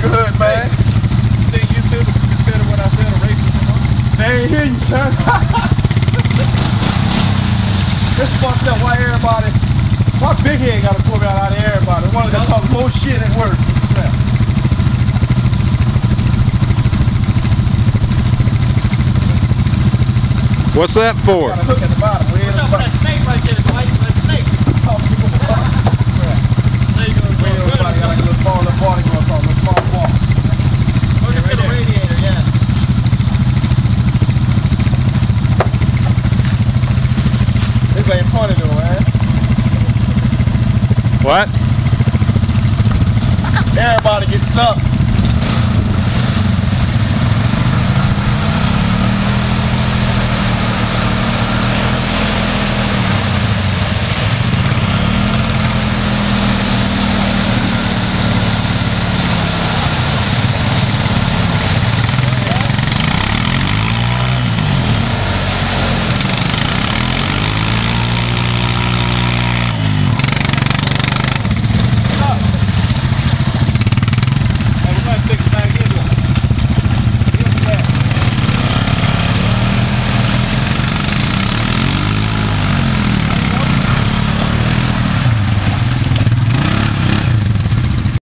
good, man. You think you should consider what I said a racist? Huh? They ain't hear you, son. This fucked up why everybody, why Big Head got to pull me out of everybody. One of them talk bullshit at work. What's that for? This ain't funny though, man. What? Everybody gets stuck.